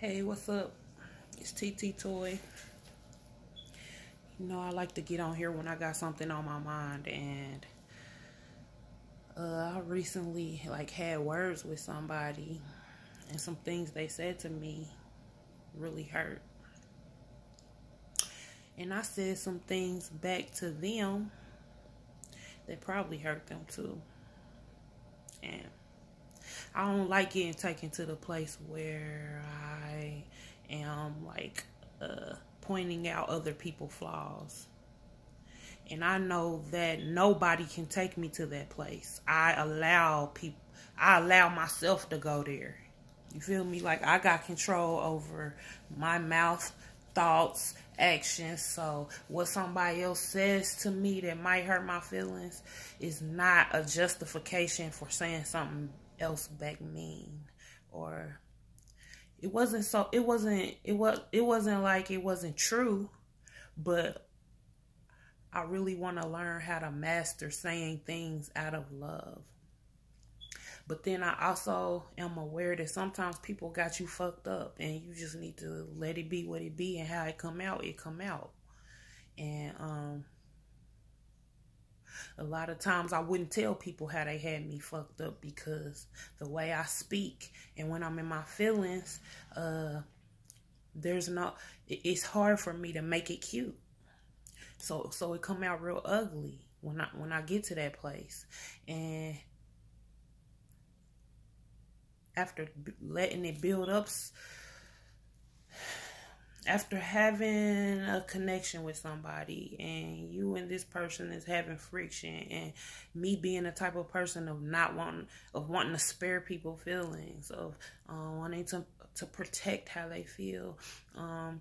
Hey, what's up? It's TT Toy. You know, I like to get on here when I got something on my mind, and uh, I recently like had words with somebody, and some things they said to me really hurt. And I said some things back to them that probably hurt them too. And I don't like getting taken to the place where I am like uh, pointing out other people's flaws. And I know that nobody can take me to that place. I allow people, I allow myself to go there. You feel me? Like I got control over my mouth, thoughts, actions. So what somebody else says to me that might hurt my feelings is not a justification for saying something else back mean or it wasn't so it wasn't it was it wasn't like it wasn't true but I really want to learn how to master saying things out of love. But then I also am aware that sometimes people got you fucked up and you just need to let it be what it be and how it come out, it come out. And um a lot of times I wouldn't tell people how they had me fucked up because the way I speak and when I'm in my feelings, uh, there's no, it's hard for me to make it cute. So, so it come out real ugly when I, when I get to that place. And after letting it build up after having a connection with somebody and you and this person is having friction and me being the type of person of not wanting of wanting to spare people feelings of uh, wanting to to protect how they feel um,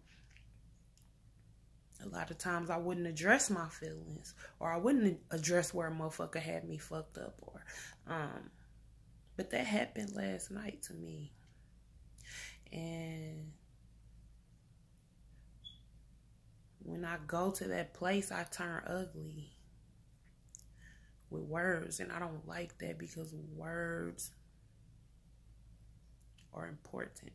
a lot of times I wouldn't address my feelings or I wouldn't address where a motherfucker had me fucked up or um but that happened last night to me. And when I go to that place, I turn ugly with words. And I don't like that because words are important.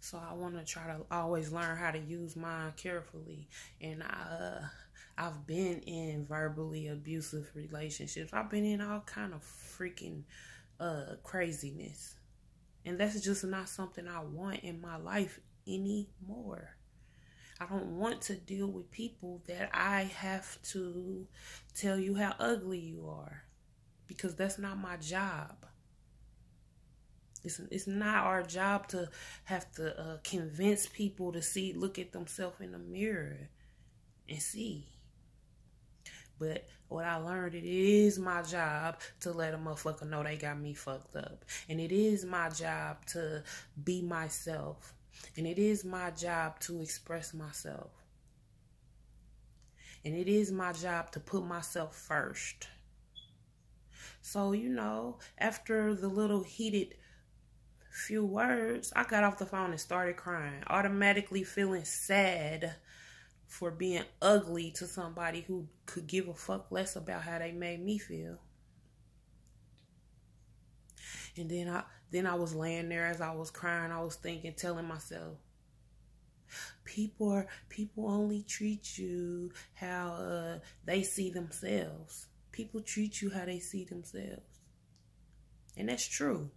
So I want to try to always learn how to use mine carefully. And I, uh, I've been in verbally abusive relationships. I've been in all kind of freaking uh, craziness. And that's just not something I want in my life anymore. I don't want to deal with people that I have to tell you how ugly you are because that's not my job. It's, it's not our job to have to uh, convince people to see, look at themselves in the mirror and see. But what I learned, it is my job to let a motherfucker know they got me fucked up. And it is my job to be myself and it is my job to express myself. And it is my job to put myself first. So, you know, after the little heated few words, I got off the phone and started crying, automatically feeling sad for being ugly to somebody who could give a fuck less about how they made me feel. And then I then I was laying there as I was crying, I was thinking, telling myself, people are people only treat you how uh, they see themselves. People treat you how they see themselves. And that's true.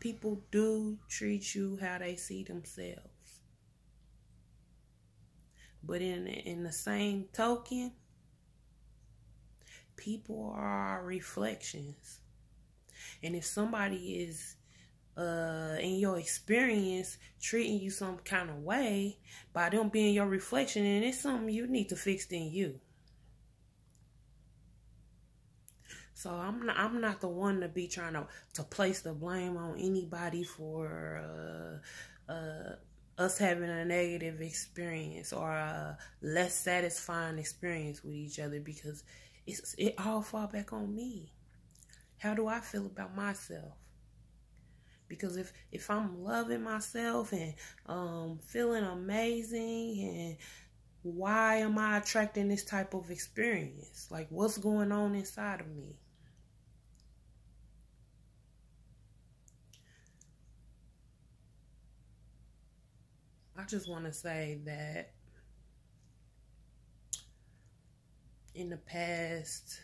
People do treat you how they see themselves. But in in the same token, people are reflections. And if somebody is uh in your experience treating you some kind of way by them being your reflection and it's something you need to fix in you. So I'm not, I'm not the one to be trying to to place the blame on anybody for uh, uh, us having a negative experience or a less satisfying experience with each other because it's, it all fall back on me. How do I feel about myself? Because if, if I'm loving myself and um, feeling amazing and why am I attracting this type of experience? Like what's going on inside of me? I just want to say that in the past,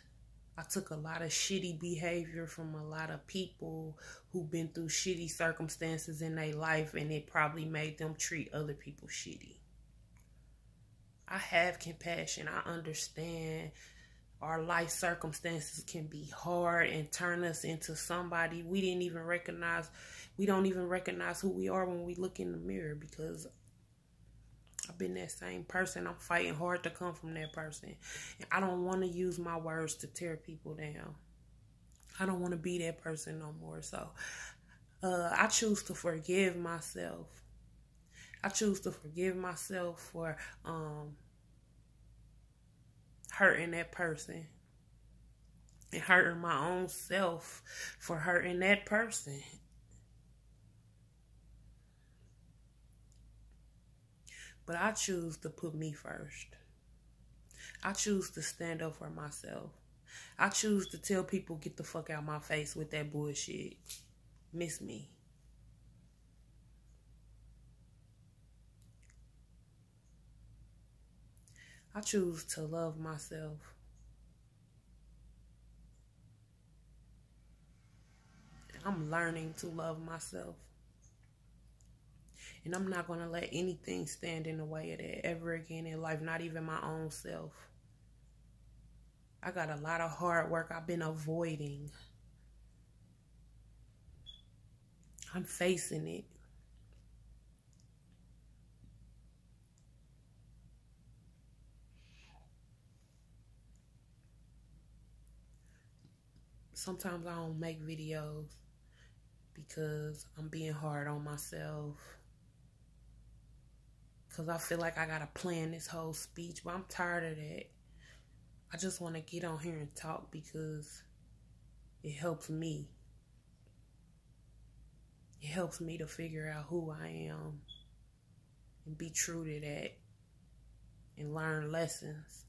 I took a lot of shitty behavior from a lot of people who've been through shitty circumstances in their life and it probably made them treat other people shitty. I have compassion. I understand our life circumstances can be hard and turn us into somebody we didn't even recognize. We don't even recognize who we are when we look in the mirror because I've been that same person. I'm fighting hard to come from that person. And I don't want to use my words to tear people down. I don't want to be that person no more. So uh, I choose to forgive myself. I choose to forgive myself for um, hurting that person and hurting my own self for hurting that person. But I choose to put me first. I choose to stand up for myself. I choose to tell people get the fuck out my face with that bullshit. Miss me. I choose to love myself. I'm learning to love myself. And I'm not going to let anything stand in the way of that ever again in life, not even my own self. I got a lot of hard work I've been avoiding. I'm facing it. Sometimes I don't make videos because I'm being hard on myself because I feel like I got to plan this whole speech, but I'm tired of that. I just want to get on here and talk because it helps me. It helps me to figure out who I am and be true to that and learn lessons.